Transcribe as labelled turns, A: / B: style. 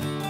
A: you.